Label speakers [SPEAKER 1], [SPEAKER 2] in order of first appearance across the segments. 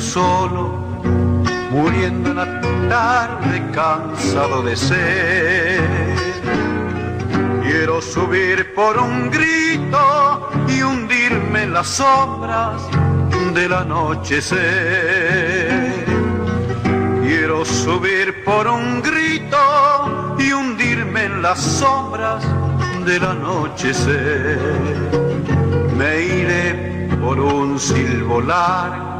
[SPEAKER 1] solo, muriendo en la tarde cansado de ser. Quiero subir por un grito y hundirme en las sombras del anochecer. Quiero subir por un grito y hundirme en las sombras del anochecer. Me iré por un silbo largo,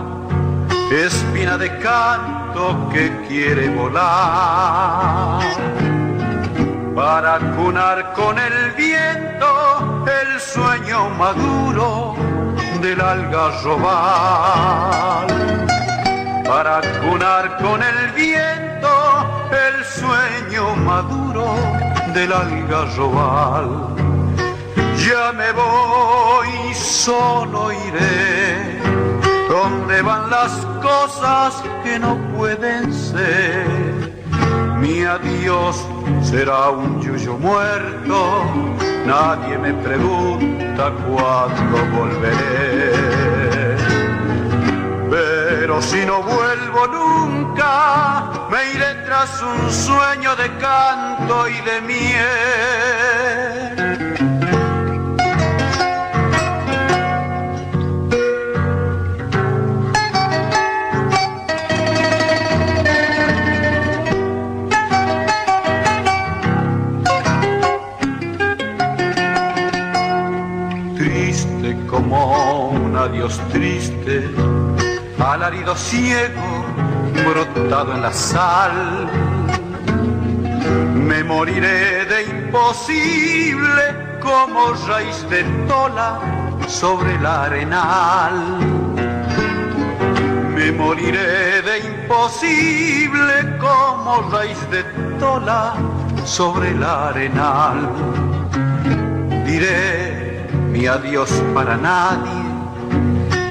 [SPEAKER 1] espina de canto que quiere volar. Para cunar con el viento el sueño maduro del algarrobal. Para cunar con el viento el sueño maduro del algarrobal. Ya me voy, solo iré, donde van las cosas que no pueden ser. Mi adiós será un yuyo muerto, nadie me pregunta cuándo volveré. Pero si no vuelvo nunca, me iré tras un sueño de canto y de miel. Como un adiós triste, alarido ciego brotado en la sal. Me moriré de imposible como raíz de tola sobre el arenal. Me moriré de imposible como raíz de tola sobre el arenal. Diré mi adiós para nadie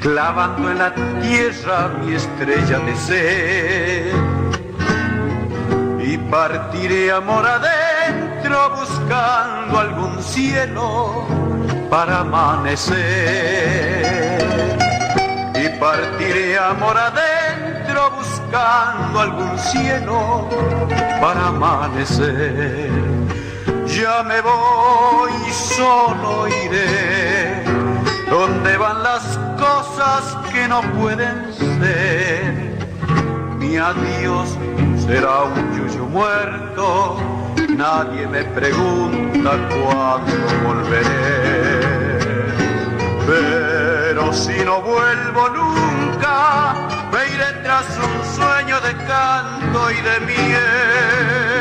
[SPEAKER 1] clavando en la tierra mi estrella de sed. Y partiré amor adentro buscando algún cielo para amanecer. Y partiré amor adentro buscando algún cielo para amanecer. Ya me voy, solo iré no pueden ser. Mi adiós será un yuyo muerto, nadie me pregunta cuándo volveré. Pero si no vuelvo nunca, me iré tras un sueño de canto y de miel.